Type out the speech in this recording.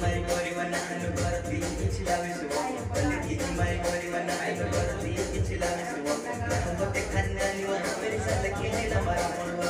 my body when I can love you each love is one let it in my to cut now you are very sad